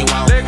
he won't.